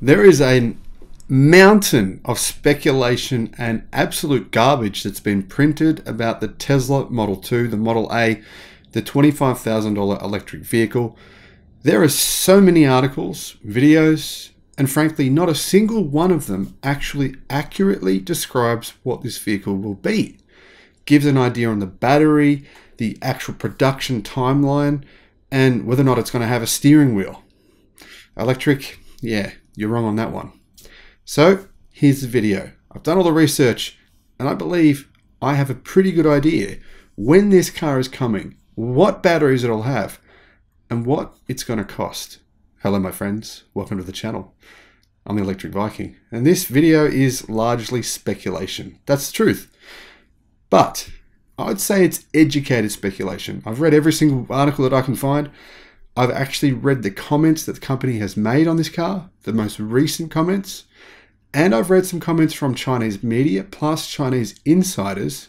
There is a mountain of speculation and absolute garbage that's been printed about the Tesla Model 2, the Model A, the $25,000 electric vehicle. There are so many articles, videos, and frankly, not a single one of them actually accurately describes what this vehicle will be. Gives an idea on the battery, the actual production timeline, and whether or not it's going to have a steering wheel. Electrek, yeah, you're wrong on that one. So here's the video. I've done all the research and I believe I have a pretty good idea when this car is coming, what batteries it'll have, and what it's going to cost. Hello my friends, welcome to the channel. I'm the Electric Viking, and this video is largely speculation. That's the truth. But I'd say it's educated speculation. I've read every single article that I can find. I've actually read the comments that the company has made on this car, the most recent comments, and I've read some comments from Chinese media plus Chinese insiders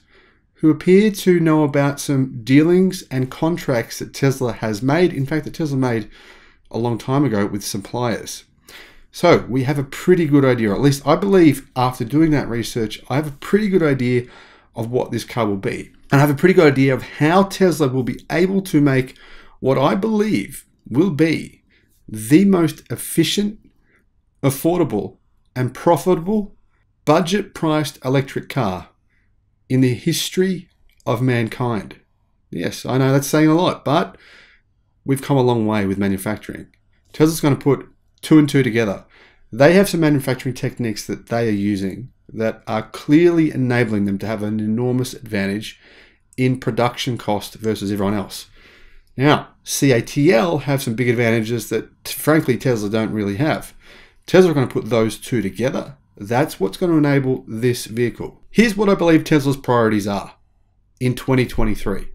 who appear to know about some dealings and contracts that Tesla has made. In fact, that Tesla made a long time ago with suppliers. So we have a pretty good idea, at least I believe after doing that research, I have a pretty good idea of what this car will be. And I have a pretty good idea of how Tesla will be able to make what I believe will be the most efficient, affordable, and profitable budget priced electric car in the history of mankind. Yes, I know that's saying a lot, but we've come a long way with manufacturing. Tesla's going to put two and two together. They have some manufacturing techniques that they are using that are clearly enabling them to have an enormous advantage in production cost versus everyone else. Now, CATL have some big advantages that, frankly, Tesla don't really have. Tesla are going to put those two together. That's what's going to enable this vehicle. Here's what I believe Tesla's priorities are in 2023,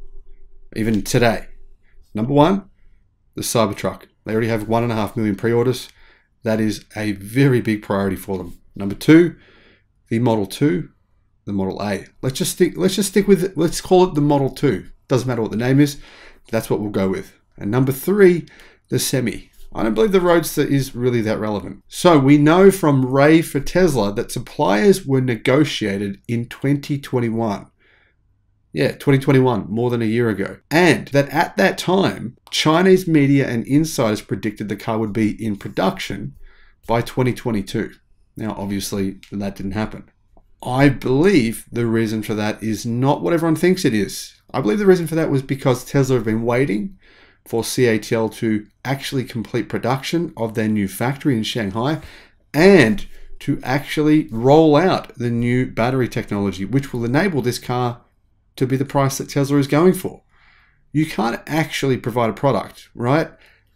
even today. Number one, the Cybertruck. They already have one and a half million pre-orders. That is a very big priority for them. Number two, the Model 2, the Model A. Let's just stick let's just stick with it. Let's call it the Model 2. Doesn't matter what the name is. That's what we'll go with. And number three, the Semi. I don't believe the Roadster is really that relevant. So we know from Ray for Tesla that suppliers were negotiated in 2021. Yeah, 2021, more than a year ago. And that at that time, Chinese media and insiders predicted the car would be in production by 2022. Now, obviously, that didn't happen. I believe the reason for that is not what everyone thinks it is. I believe the reason for that was because Tesla have been waiting for CATL to actually complete production of their new factory in Shanghai and to actually roll out the new battery technology, which will enable this car to be the price that Tesla is going for. You can't actually provide a product, right,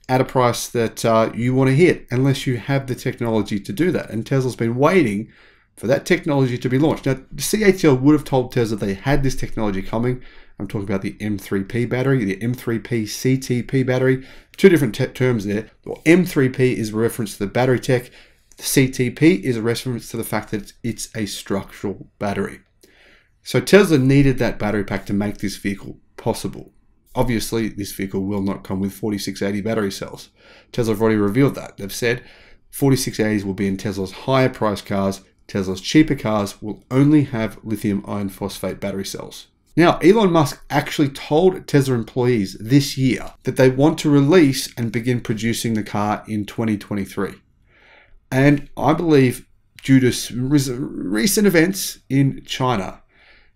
at a price that uh, you want to hit unless you have the technology to do that. And Tesla's been waiting for that technology to be launched. Now, CATL would have told Tesla they had this technology coming. I'm talking about the M3P battery, the M3P CTP battery. Two different terms there. Well, M3P is a reference to the battery tech. The CTP is a reference to the fact that it's a structural battery. So Tesla needed that battery pack to make this vehicle possible. Obviously, this vehicle will not come with 4680 battery cells. Tesla have already revealed that. They've said 4680s will be in Tesla's higher price cars. Tesla's cheaper cars will only have lithium iron phosphate battery cells. Now, Elon Musk actually told Tesla employees this year that they want to release and begin producing the car in 2023. And I believe, due to recent events in China,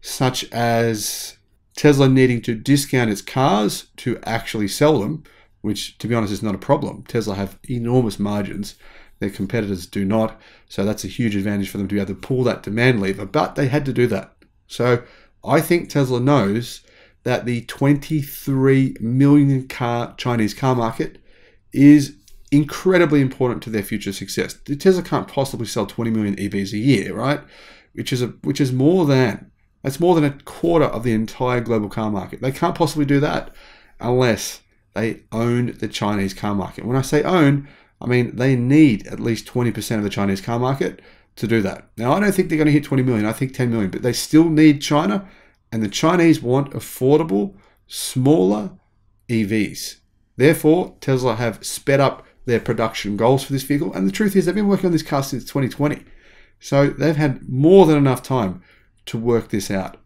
such as Tesla needing to discount its cars to actually sell them, which to be honest is not a problem. Tesla have enormous margins. Their competitors do not. So that's a huge advantage for them to be able to pull that demand lever. But they had to do that. So I think Tesla knows that the 23 million car Chinese car market is incredibly important to their future success. Tesla can't possibly sell 20 million EVs a year, right? Which is a which is more than that's more than a quarter of the entire global car market. They can't possibly do that unless they own the Chinese car market. When I say own, I mean they need at least 20% of the Chinese car market to do that. Now, I don't think they're going to hit 20 million. I think 10 million, but they still need China, and the Chinese want affordable, smaller EVs. Therefore, Tesla have sped up their production goals for this vehicle. And the truth is, they've been working on this car since 2020. So they've had more than enough time to work this out.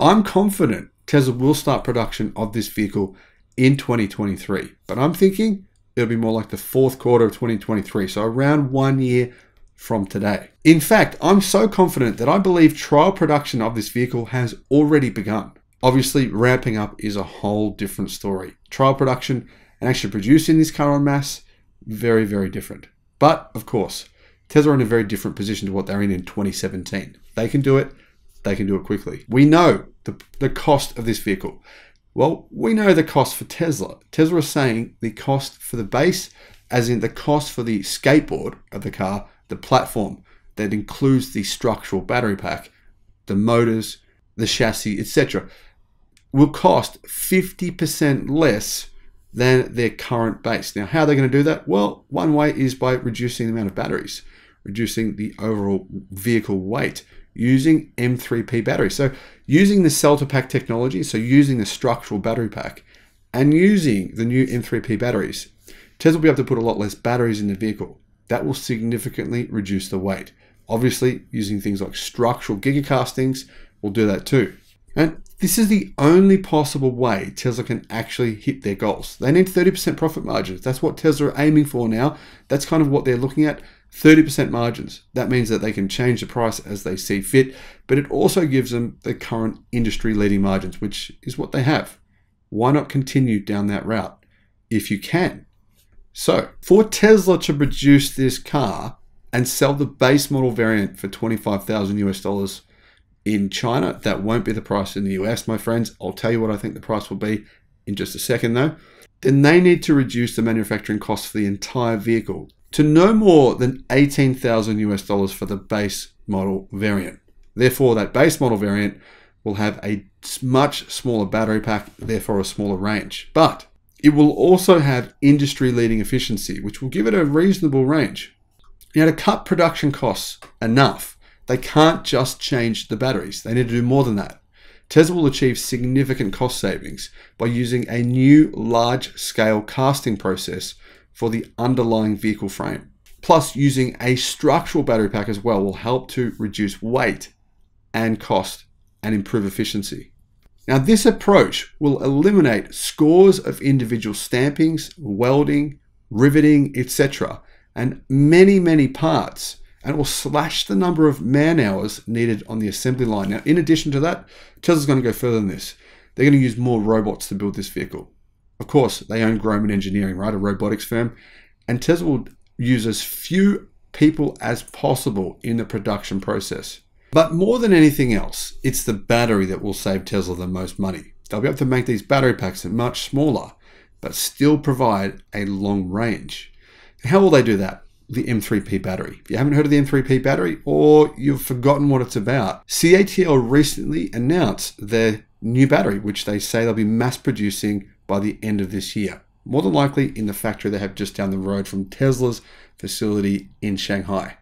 I'm confident Tesla will start production of this vehicle in 2023, but I'm thinking it'll be more like the fourth quarter of 2023, so around one year from today. In fact, I'm so confident that I believe trial production of this vehicle has already begun. Obviously, ramping up is a whole different story. Trial production and actually producing this car on mass, very, very different. But of course, Tesla are in a very different position to what they're in in 2017. They can do it, they can do it quickly. We know the, the cost of this vehicle. Well, we know the cost for Tesla. Tesla is saying the cost for the base, as in the cost for the skateboard of the car, the platform that includes the structural battery pack, the motors, the chassis, etc., will cost 50% less than their current base. Now, how are they going to do that? Well, one way is by reducing the amount of batteries, reducing the overall vehicle weight using M3P batteries. So using the cell to pack technology, so using the structural battery pack and using the new M3P batteries, Tesla will be able to put a lot less batteries in the vehicle. That will significantly reduce the weight. Obviously, using things like structural gigacastings will do that too. And this is the only possible way Tesla can actually hit their goals. They need 30% profit margins. That's what Tesla are aiming for now. That's kind of what they're looking at 30% margins. That means that they can change the price as they see fit, but it also gives them the current industry leading margins, which is what they have. Why not continue down that route if you can? So, for Tesla to produce this car and sell the base model variant for 25,000 US dollars in China. That won't be the price in the US, my friends. I'll tell you what I think the price will be in just a second, though. Then they need to reduce the manufacturing cost for the entire vehicle to no more than 18,000 US dollars for the base model variant. Therefore, that base model variant will have a much smaller battery pack, therefore a smaller range. But it will also have industry leading efficiency, which will give it a reasonable range. Now, to cut production costs enough, they can't just change the batteries. They need to do more than that. Tesla will achieve significant cost savings by using a new large scale casting process for the underlying vehicle frame. Plus, using a structural battery pack as well will help to reduce weight and cost and improve efficiency. Now, this approach will eliminate scores of individual stampings, welding, riveting, etc., and many, many parts and will slash the number of man hours needed on the assembly line. Now, in addition to that, Tesla's going to go further than this. They're going to use more robots to build this vehicle. Of course, they own Grohmann Engineering, right, a robotics firm, and Tesla will use as few people as possible in the production process. But more than anything else, it's the battery that will save Tesla the most money. They'll be able to make these battery packs much smaller, but still provide a long range. How will they do that? the M3P battery. If you haven't heard of the M3P battery or you've forgotten what it's about, CATL recently announced their new battery, which they say they'll be mass producing by the end of this year. More than likely in the factory they have just down the road from Tesla's facility in Shanghai.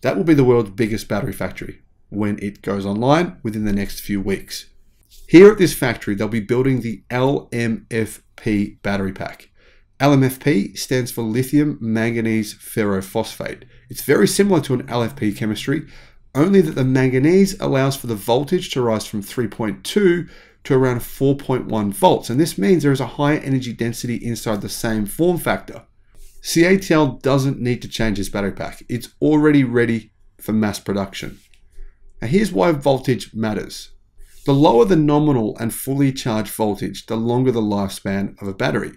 That will be the world's biggest battery factory when it goes online within the next few weeks. Here at this factory, they'll be building the LMFP battery pack. LMFP stands for lithium manganese ferrophosphate. It's very similar to an LFP chemistry, only that the manganese allows for the voltage to rise from 3.2 to around 4.1 volts, and this means there is a higher energy density inside the same form factor. CATL doesn't need to change its battery pack. It's already ready for mass production. Now here's why voltage matters. The lower the nominal and fully charged voltage, the longer the lifespan of a battery.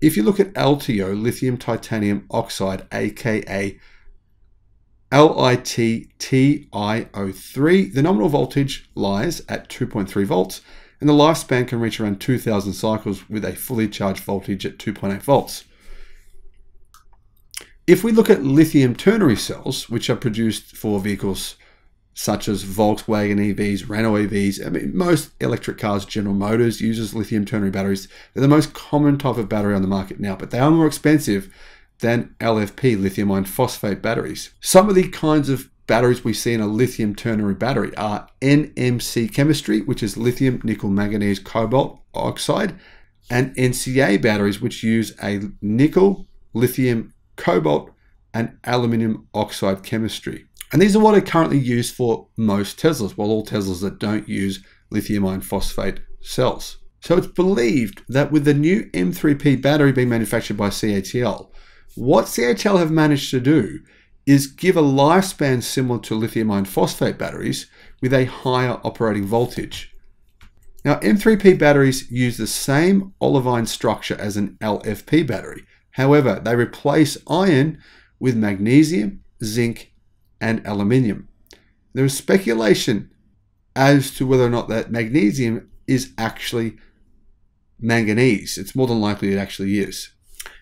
If you look at LTO, lithium titanium oxide, aka LiTiO3, the nominal voltage lies at 2.3 volts, and the lifespan can reach around 2,000 cycles with a fully charged voltage at 2.8 volts. If we look at lithium ternary cells, which are produced for vehicles such as Volkswagen EVs, Renault EVs. I mean, most electric cars, General Motors uses lithium ternary batteries. They're the most common type of battery on the market now, but they are more expensive than LFP, lithium iron phosphate batteries. Some of the kinds of batteries we see in a lithium ternary battery are NMC chemistry, which is lithium nickel manganese cobalt oxide, and NCA batteries, which use a nickel lithium cobalt, and aluminium oxide chemistry. And these are what are currently used for most Teslas, well, all Teslas that don't use lithium iron phosphate cells. So it's believed that with the new M3P battery being manufactured by CATL, what CATL have managed to do is give a lifespan similar to lithium iron phosphate batteries with a higher operating voltage. Now, M3P batteries use the same olivine structure as an LFP battery. However, they replace iron with magnesium, zinc, and aluminium. There is speculation as to whether or not that magnesium is actually manganese. It's more than likely it actually is.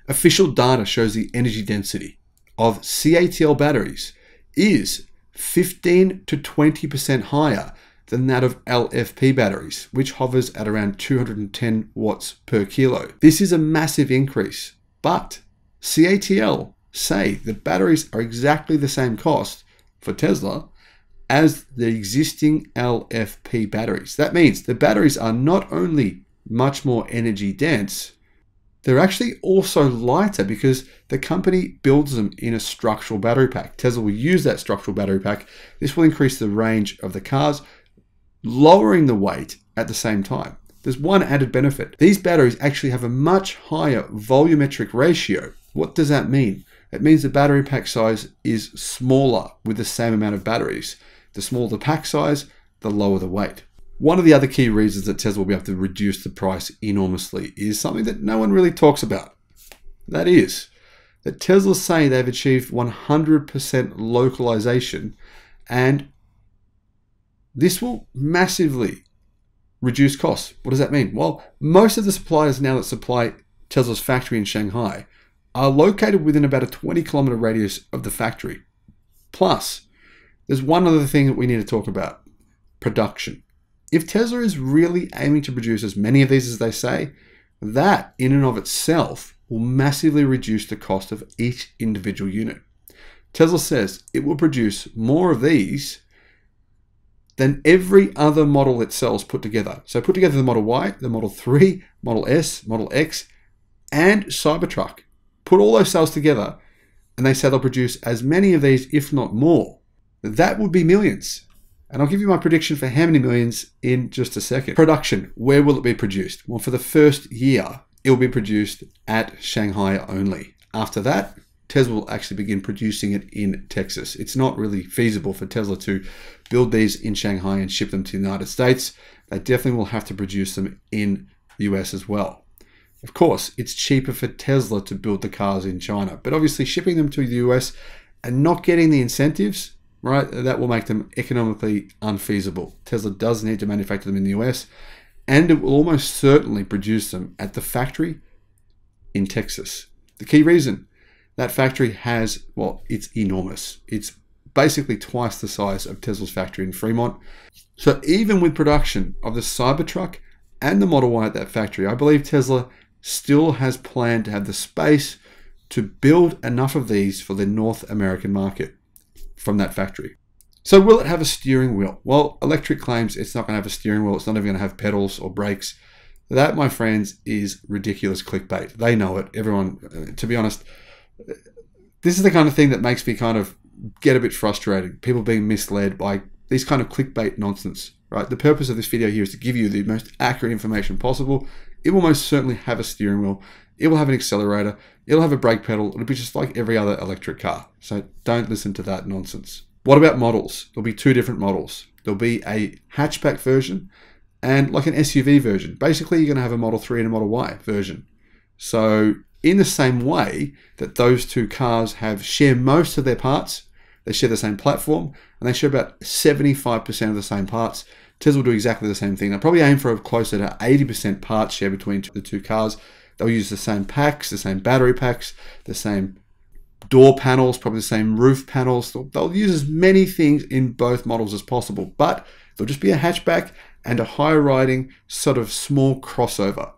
Official data shows the energy density of CATL batteries is 15 to 20% higher than that of LFP batteries, which hovers at around 210 watts per kilo. This is a massive increase, but CATL say the batteries are exactly the same cost for Tesla as the existing LFP batteries. That means the batteries are not only much more energy dense, they're actually also lighter because the company builds them in a structural battery pack. Tesla will use that structural battery pack. This will increase the range of the cars, lowering the weight at the same time. There's one added benefit. These batteries actually have a much higher volumetric ratio. What does that mean? It means the battery pack size is smaller with the same amount of batteries. The smaller the pack size, the lower the weight. One of the other key reasons that Tesla will be able to reduce the price enormously is something that no one really talks about. That is, that Tesla's saying they've achieved 100% localization, and this will massively reduce costs. What does that mean? Well, most of the suppliers now that supply Tesla's factory in Shanghai are located within about a 20 kilometer radius of the factory. Plus, there's one other thing that we need to talk about production. If Tesla is really aiming to produce as many of these as they say, that in and of itself will massively reduce the cost of each individual unit. Tesla says it will produce more of these than every other model it sells put together. So put together the Model Y, the Model 3, Model S, Model X, and Cybertruck. Put all those cells together, and they say they'll produce as many of these, if not more. That would be millions. And I'll give you my prediction for how many millions in just a second. Production, where will it be produced? Well, for the first year, it will be produced at Shanghai only. After that, Tesla will actually begin producing it in Texas. It's not really feasible for Tesla to build these in Shanghai and ship them to the United States. They definitely will have to produce them in the US as well. Of course, it's cheaper for Tesla to build the cars in China, but obviously shipping them to the US and not getting the incentives, right, that will make them economically unfeasible. Tesla does need to manufacture them in the US, and it will almost certainly produce them at the factory in Texas. The key reason that factory has, well, it's enormous. It's basically twice the size of Tesla's factory in Fremont. So even with production of the Cybertruck and the Model Y at that factory, I believe Tesla still has planned to have the space to build enough of these for the North American market from that factory. So will it have a steering wheel? Well, Electrek claims it's not going to have a steering wheel. It's not even going to have pedals or brakes. That, my friends, is ridiculous clickbait. They know it. Everyone, uh, to be honest, this is the kind of thing that makes me kind of get a bit frustrated. People being misled by these kind of clickbait nonsense, right? The purpose of this video here is to give you the most accurate information possible it will most certainly have a steering wheel. It will have an accelerator. It'll have a brake pedal. It'll be just like every other electric car. So don't listen to that nonsense. What about models? There'll be two different models. There'll be a hatchback version and like an SUV version. Basically, you're going to have a Model 3 and a Model Y version. So in the same way that those two cars have share most of their parts, they share the same platform, and they share about 75% of the same parts. Tesla will do exactly the same thing. They'll probably aim for a closer to 80% part share between the two cars. They'll use the same packs, the same battery packs, the same door panels, probably the same roof panels. They'll, they'll use as many things in both models as possible, but there'll just be a hatchback and a high riding sort of small crossover.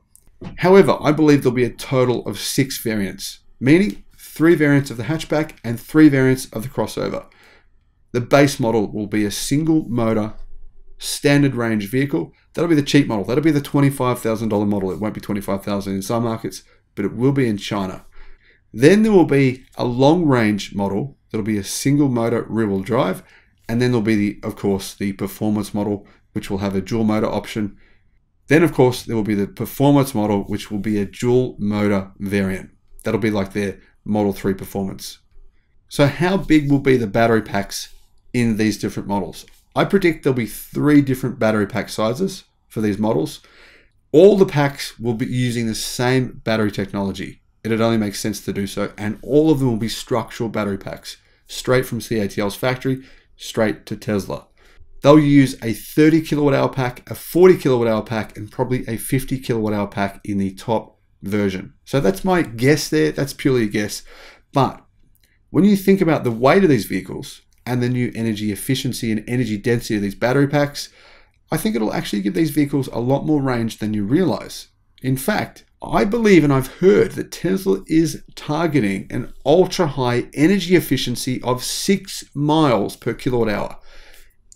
However, I believe there'll be a total of six variants, meaning three variants of the hatchback and three variants of the crossover. The base model will be a single motor standard range vehicle. That'll be the cheap model. That'll be the $25,000 model. It won't be 25,000 in some markets, but it will be in China. Then there will be a long range model that'll be a single motor rear wheel drive. And then there'll be the, of course, the performance model, which will have a dual motor option. Then, of course, there will be the performance model, which will be a dual motor variant. That'll be like their Model 3 performance. So, how big will be the battery packs in these different models? I predict there'll be three different battery pack sizes for these models. All the packs will be using the same battery technology. It'd only make sense to do so. And all of them will be structural battery packs, straight from CATL's factory, straight to Tesla. They'll use a 30 kilowatt hour pack, a 40 kilowatt hour pack, and probably a 50 kilowatt hour pack in the top version. So that's my guess there. That's purely a guess. But when you think about the weight of these vehicles and the new energy efficiency and energy density of these battery packs, I think it'll actually give these vehicles a lot more range than you realize. In fact, I believe and I've heard that Tesla is targeting an ultra high energy efficiency of 6 miles per kilowatt hour.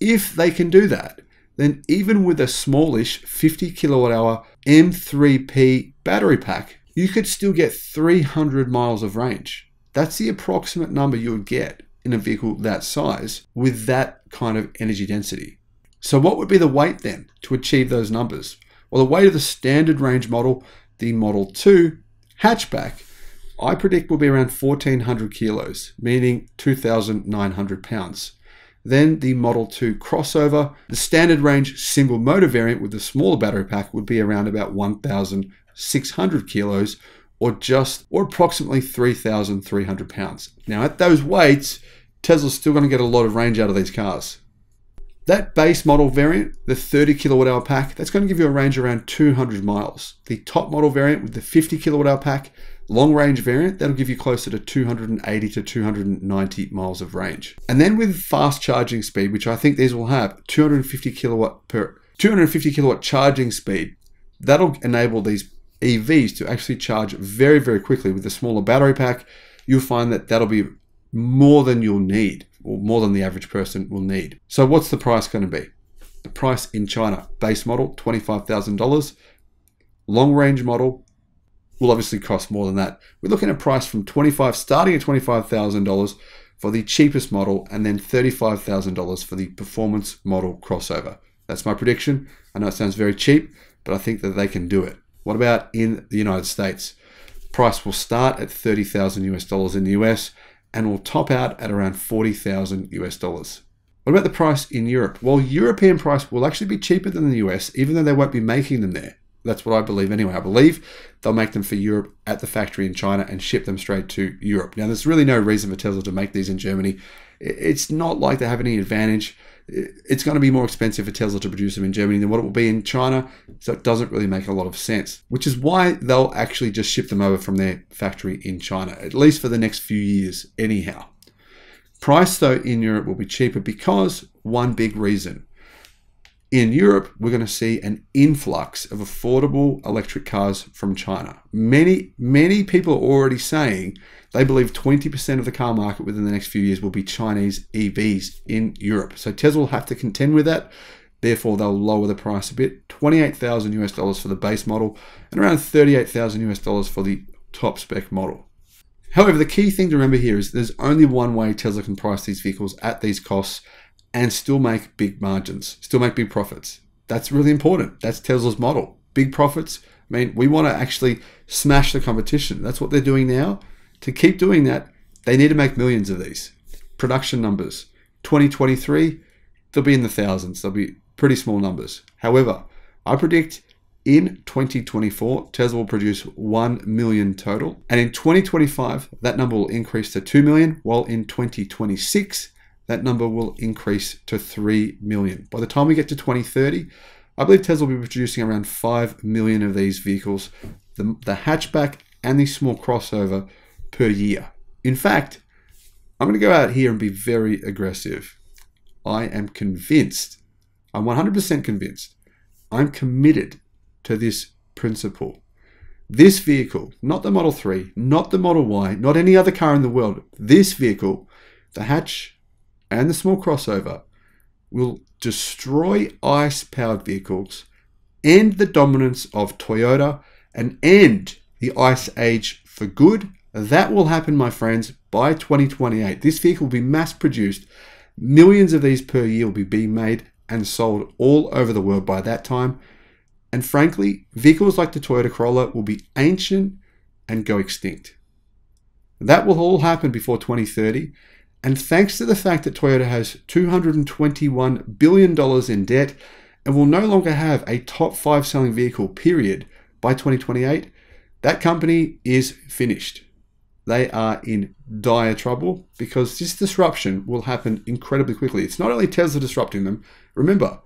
If they can do that, then even with a smallish 50 kilowatt hour M3P battery pack, you could still get 300 miles of range. That's the approximate number you would get in a vehicle that size with that kind of energy density. So, what would be the weight then to achieve those numbers? Well, the weight of the standard range model, the Model 2 hatchback, I predict will be around 1400 kilos, meaning 2,900 pounds. Then the Model 2 crossover, the standard range single motor variant with the smaller battery pack would be around about 1,600 kilos or just or approximately 3,300 pounds. Now at those weights, Tesla's still going to get a lot of range out of these cars. That base model variant, the 30 kilowatt hour pack, that's going to give you a range around 200 miles. The top model variant with the 50 kilowatt hour pack, long range variant, that'll give you closer to 280 to 290 miles of range. And then with fast charging speed, which I think these will have, 250 kilowatt per 250 kilowatt charging speed, that'll enable these EVs to actually charge very, very quickly with the smaller battery pack. You'll find that that'll be more than you'll need or more than the average person will need. So what's the price going to be? The price in China, base model, $25,000. Long range model will obviously cost more than that. We're looking at price from 25 starting at $25,000 for the cheapest model and then $35,000 for the performance model crossover. That's my prediction. I know it sounds very cheap, but I think that they can do it. What about in the United States? Price will start at 30,000 US dollars in the US and will top out at around 40,000 US dollars. What about the price in Europe? Well, European price will actually be cheaper than the US, even though they won't be making them there. That's what I believe anyway. I believe they'll make them for Europe at the factory in China and ship them straight to Europe. Now, there's really no reason for Tesla to make these in Germany. It's not like they have any advantage it's going to be more expensive for Tesla to produce them in Germany than what it will be in China. So it doesn't really make a lot of sense, which is why they'll actually just ship them over from their factory in China, at least for the next few years, anyhow. Price, though, in Europe will be cheaper because one big reason. In Europe, we're going to see an influx of affordable electric cars from China. Many, many people are already saying they believe 20% of the car market within the next few years will be Chinese EVs in Europe. So Tesla will have to contend with that. Therefore, they'll lower the price a bit 28,000 US dollars for the base model and around 38,000 US dollars for the top spec model. However, the key thing to remember here is there's only one way Tesla can price these vehicles at these costs and still make big margins, still make big profits. That's really important. That's Tesla's model. Big profits. I mean, we want to actually smash the competition. That's what they're doing now. To keep doing that, they need to make millions of these. Production numbers 2023, they'll be in the thousands, they'll be pretty small numbers. However, I predict in 2024, Tesla will produce 1 million total. And in 2025, that number will increase to 2 million, while in 2026, that number will increase to 3 million. By the time we get to 2030, I believe Tesla will be producing around 5 million of these vehicles. The, the hatchback and the small crossover per year. In fact, I'm going to go out here and be very aggressive. I am convinced, I'm 100% convinced, I'm committed to this principle. This vehicle, not the Model 3, not the Model Y, not any other car in the world, this vehicle, the hatch and the small crossover, will destroy ICE powered vehicles, end the dominance of Toyota, and end the ICE age for good That will happen, my friends, by 2028. This vehicle will be mass produced. Millions of these per year will be being made and sold all over the world by that time. And frankly, vehicles like the Toyota Corolla will be ancient and go extinct. That will all happen before 2030. And thanks to the fact that Toyota has $221 billion in debt and will no longer have a top five selling vehicle, period, by 2028, that company is finished. They are in dire trouble because this disruption will happen incredibly quickly. It's not only Tesla disrupting them, remember,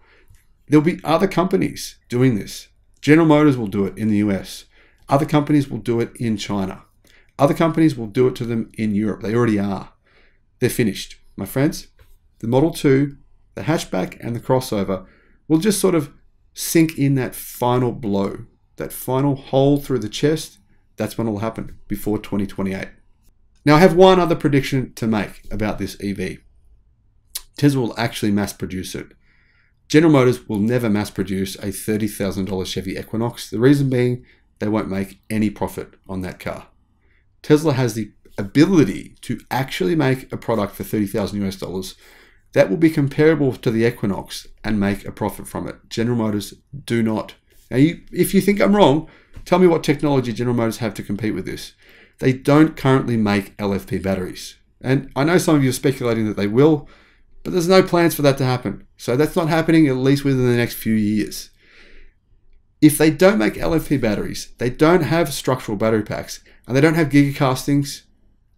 there'll be other companies doing this. General Motors will do it in the US, other companies will do it in China, other companies will do it to them in Europe. They already are. They're finished. My friends, the Model 2, the hatchback, and the crossover will just sort of sink in that final blow, that final hole through the chest. That's when it'll happen before 2028. Now, I have one other prediction to make about this EV. Tesla will actually mass produce it. General Motors will never mass produce a $30,000 Chevy Equinox. The reason being, they won't make any profit on that car. Tesla has the ability to actually make a product for 30,000 US dollars that will be comparable to the Equinox and make a profit from it. General Motors do not. Now, you, if you think I'm wrong, tell me what technology General Motors have to compete with this. They don't currently make LFP batteries. And I know some of you are speculating that they will, but there's no plans for that to happen. So that's not happening at least within the next few years. If they don't make LFP batteries, they don't have structural battery packs, and they don't have gigacastings,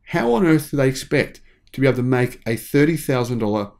how on earth do they expect to be able to make a $30,000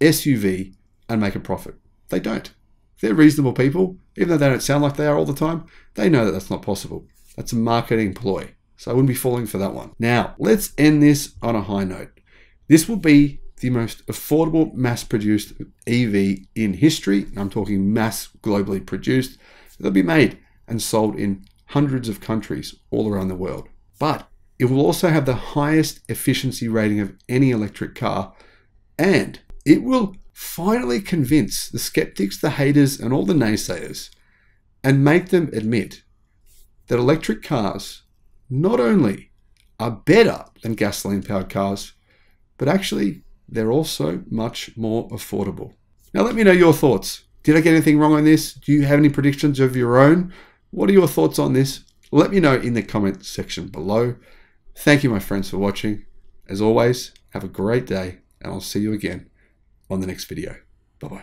SUV and make a profit? They don't. They're reasonable people, even though they don't sound like they are all the time. They know that that's not possible. That's a marketing ploy. So I wouldn't be falling for that one. Now, let's end this on a high note. This will be the most affordable mass produced EV in history. I'm talking mass globally produced. They'll be made and sold in hundreds of countries all around the world. But it will also have the highest efficiency rating of any electric car, and it will finally convince the skeptics, the haters, and all the naysayers and make them admit that electric cars not only are better than gasoline powered cars, but actually they're also much more affordable. Now, let me know your thoughts. Did I get anything wrong on this? Do you have any predictions of your own? What are your thoughts on this? Let me know in the comment section below. Thank you, my friends, for watching. As always, have a great day, and I'll see you again on the next video. Bye bye.